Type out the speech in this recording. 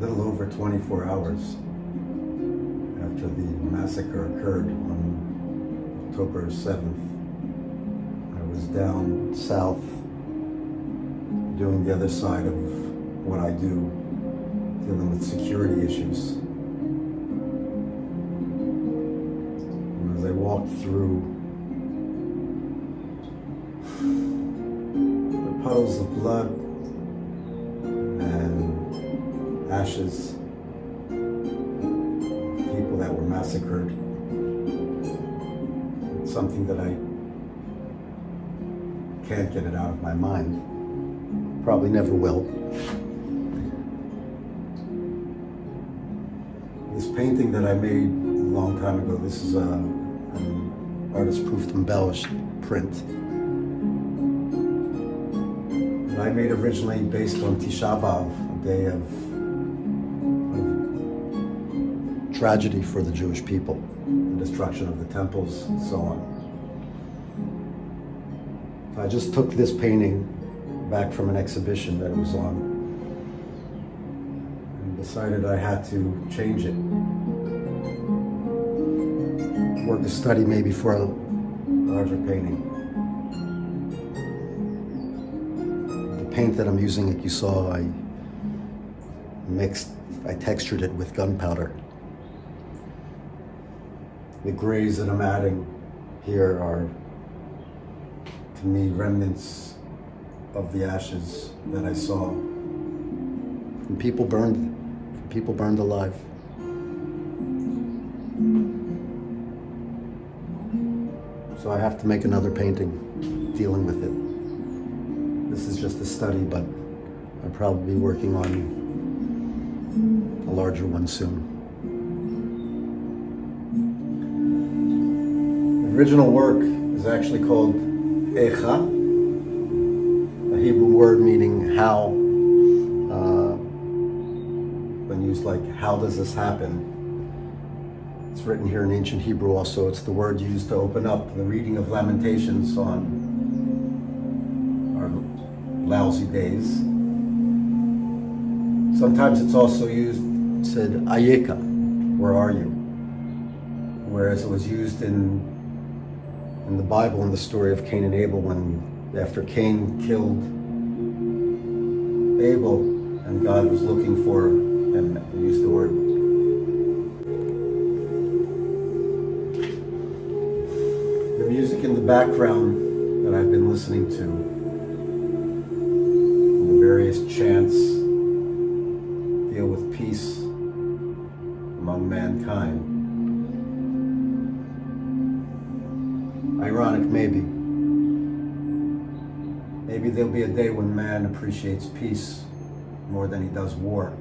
little over 24 hours after the massacre occurred on October 7th. I was down south doing the other side of what I do, dealing with security issues. And as I walked through the puddles of blood ashes, people that were massacred, it's something that I can't get it out of my mind. Probably never will. This painting that I made a long time ago, this is a, an artist proofed embellished print. That I made originally based on Tisha B'Av, a day of, tragedy for the Jewish people, the destruction of the temples and so on. So I just took this painting back from an exhibition that it was on and decided I had to change it. Work a study maybe for a larger painting. The paint that I'm using, like you saw, I mixed, I textured it with gunpowder. The grays that I'm adding here are, to me, remnants of the ashes that I saw. And people burned, people burned alive. So I have to make another painting dealing with it. This is just a study, but I'll probably be working on a larger one soon. Original work is actually called Eicha, a Hebrew word meaning how, uh, when used like, how does this happen? It's written here in ancient Hebrew also. It's the word used to open up the reading of Lamentations on our lousy days. Sometimes it's also used, said, Ayeka, where are you? Whereas it was used in, in the Bible in the story of Cain and Abel when after Cain killed Abel and God was looking for he used the word the music in the background that I've been listening to, the various chants deal with peace among mankind. Ironic, maybe. Maybe there'll be a day when man appreciates peace more than he does war.